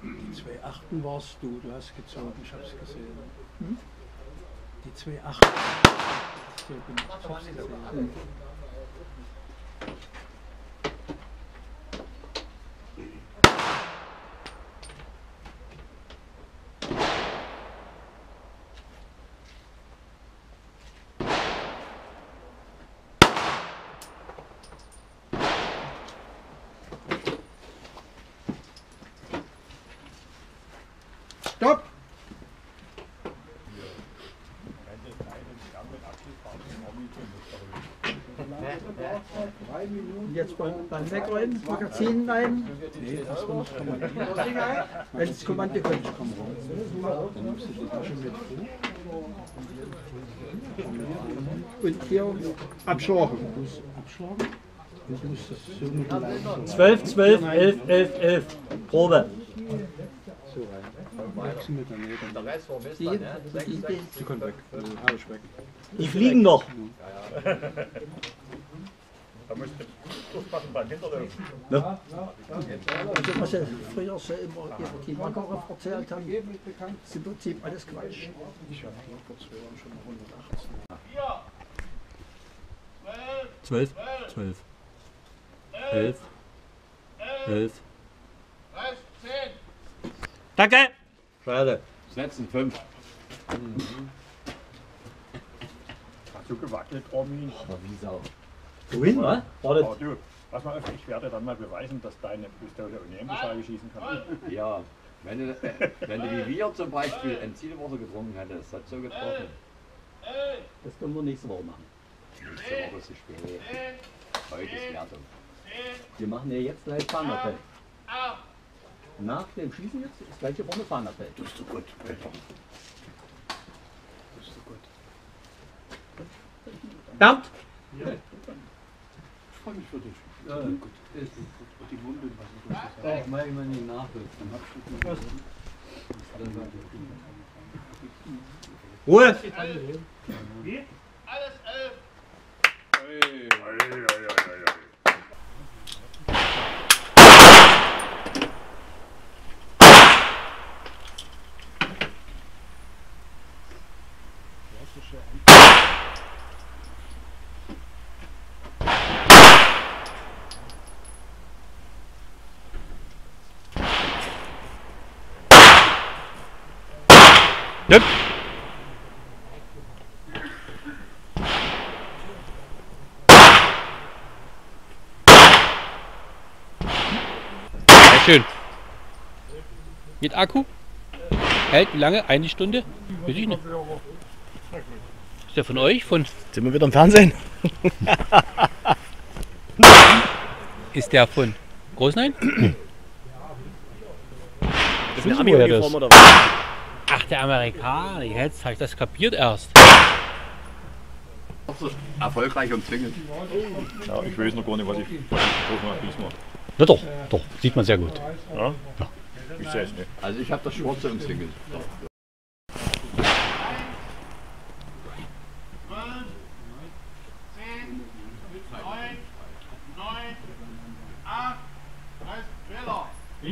Die zwei Achten warst du, du hast gezogen, ich hab's gesehen. Hm? Die zwei Achten. hast du gemacht, Ich hab's gesehen. Stopp! Und jetzt beim, beim Wegräumen, Magazin rein, Nee, das war nicht kommentiert. wenn das Kommando kommt. Dann nimmst du die Tasche mit hoch. Und hier abschlagen. Du musst abschlagen. Und du musst das so mit dem Lauf so 12, 12, 11, 11, 11. Probe. Der Rest Mist, Die, ne? können weg. Alles weg. Die fliegen noch. Da musst du aufpassen beim Hinterlaufen. also was sie früher so immer ihre die Wackerer erzählt haben, ist im Prinzip alles Quatsch. Ich habe hier vor zwei Jahren schon mal 118. 12, 12. 11, 11. Danke! Schade. Das letzten fünf. Hast du gewackelt, Armin? Aber wie Sau. Wohin, was? War das? du, pass mal auf, ich werde dann mal beweisen, dass deine Pistole ohne Scheibe schießen kann. Ja, wenn du, wenn du wie wir zum Beispiel ein Zielwasser getrunken hättest, das hat so getroffen. Das können wir nächste Woche machen. Nächste Woche ist es spät. Heute ist Wertung. Wir machen ja jetzt gleich Fahnenappell. Nach dem Schießen jetzt ist gleich hier vorne Fahnenappell. Das ist so gut. Das ist so gut. Bernd! Ich freue mich für dich. Ja, gut. Ist gut. Und die Wunde, was du hast. Doch, mach ich mal nicht nach. Ruhe! Yep. Sehr schön. Mit Akku? Hält wie lange? Eine Stunde? Weiß ich nicht. Ist der von euch? Von Sind wir wieder im Fernsehen? ist der von Großnein? Das ist eine Ami-Uniform oder Ach, der Amerikaner. Jetzt habe ich das kapiert erst. Erfolgreich und zwingend. Ja, ich weiß noch gar nicht, was ich was diesmal. Na doch, doch. Sieht man sehr gut. Ja? Ich sehe es nicht. Also ich habe das Schwarze und zwingend.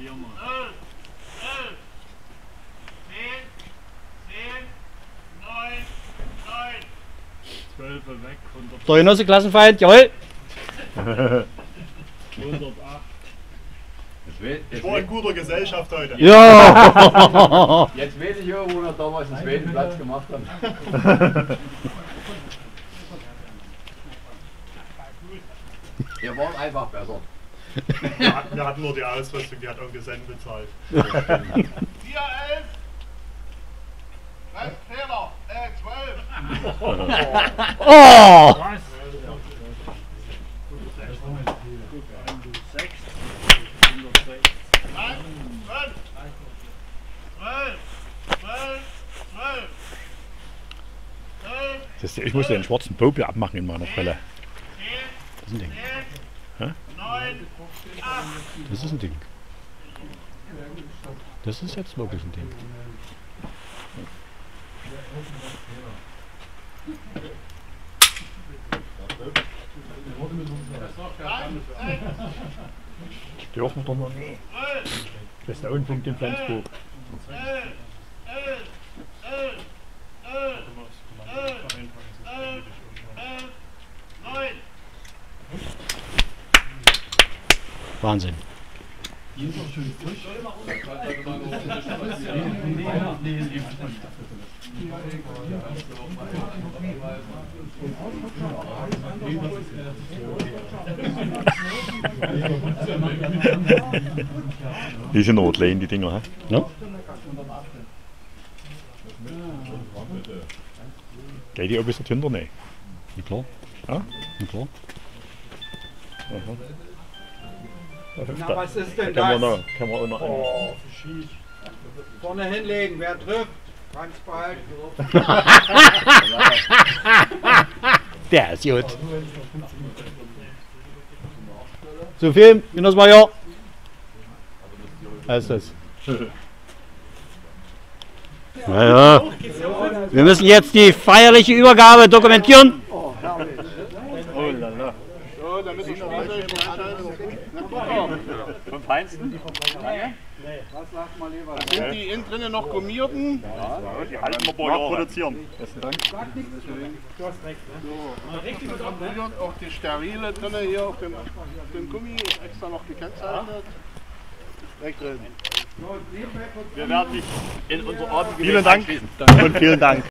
11, 11, 10, 10, 9, 9. 12 weg. 100. Der Genosse Klassenfeind, jawohl. Jetzt, will, jetzt, Ich war in guter Gesellschaft heute. Ja! jetzt weiß ich auch, wo wir damals den zweiten Platz gemacht haben. Ihr wart einfach besser. Wir hatten, wir hatten nur die Ausrüstung, die hat Onkel Sen bezahlt. 4, 11. Restfehler. Äh, 12. Oh! Nein, 12. 12. 12. 12. 12. Das, ich muss den schwarzen Popel abmachen in meiner Brille. 10. Das ist ein Ding. 10. 9. 8. Das ist ein Ding. Das ist jetzt wirklich ein Ding. Dürfen wir doch noch nie. Das ist der Unpunkt in Flensburg. 11. 11. 11. 11. 11. 11. 11. 9. Wahnsinn. Die sind noch klein, die Dinger. Hä? Ja? Geht die auch bis hinter? Nee. Na klar. Ja? Na klar. Na, was ist denn Können wir das? noch, können wir auch noch oh. Vorne hinlegen, wer trifft, kann's behalten. Der ist gut. So viel, Jonas Meier. Was ist das? Naja, wir müssen jetzt die feierliche Übergabe dokumentieren. Vom Feinsten? Sind die innen drinnen noch gummierten? Die halten wir paar Jahre. produzieren. Gummiert, auch die sterile drinne hier auf dem, auf dem Gummi ist extra noch gekennzeichnet. Weg drin. Wir werden dich in unser Abendgebet Vielen Dank und vielen Dank.